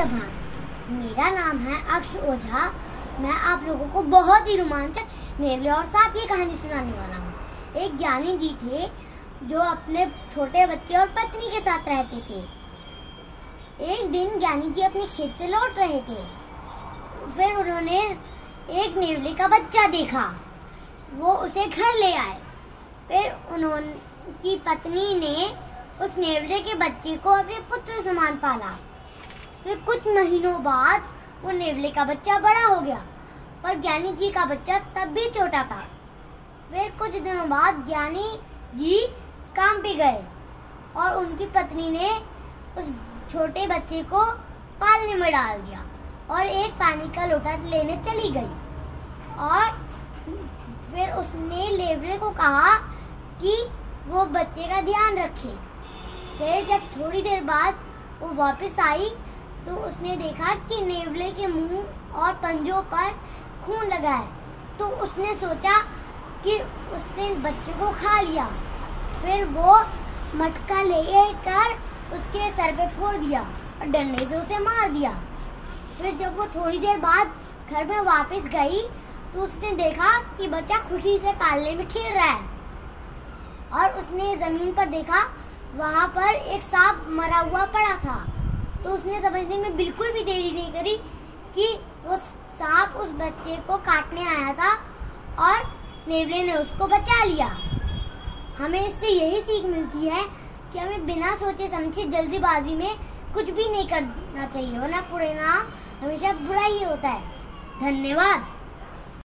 सुप्रभात मेरा नाम है अक्ष ओझा। मैं आप लोगों को बहुत ही रोमांचक नेवले और सांप की कहानी सुनाने वाला हूँ। एक ज्ञानी जी थे, जो अपने छोटे बच्चे और पत्नी के साथ रहते थे। एक दिन ज्ञानी जी अपने खेत से लौट रहे थे। फिर उन्होंने एक नेवले का बच्चा देखा। वो उसे घर ले आए। फिर उन्होंने की पत्नी ने उस नेवले के बच्चे को अपने पुत्र समान पाला। फिर कुछ महीनों बाद वो नेवले का बच्चा बड़ा हो गया, पर ज्ञानी जी का बच्चा तब भी छोटा था। फिर कुछ दिनों बाद ज्ञानी जी काम पे गए और उनकी पत्नी ने उस छोटे बच्चे को पालने में डाल दिया और एक पानी का लोटा लेने चली गई। और फिर उसने लेवरे को कहा कि वो बच्चे का ध्यान रखे। फिर जब थोड़ी देर बाद वो वापस आई तो उसने देखा कि नेवले के मुँह और पंजों पर खून लगा है। तो उसने सोचा कि उसने बच्चे को खा लिया। फिर वो मटका ले कर उसके सर पे फोड़ दिया और डंडे से उसे मार दिया। फिर जब वो थोड़ी देर बाद घर में वापस गई तो उसने देखा कि बच्चा खुशी से पालने में खेल रहा है। और उसने ज़मीन पर देखा, वहाँ पर एक सांप मरा हुआ पड़ा था। तो उसने समझने में बिल्कुल भी देरी नहीं करी कि वो सांप उस बच्चे को काटने आया था और नेवले ने उसको बचा लिया। हमें इससे यही सीख मिलती है कि हमें बिना सोचे समझे जल्दीबाजी में कुछ भी नहीं करना चाहिए वरना पुणे हमेशा बुरा ही होता है। धन्यवाद।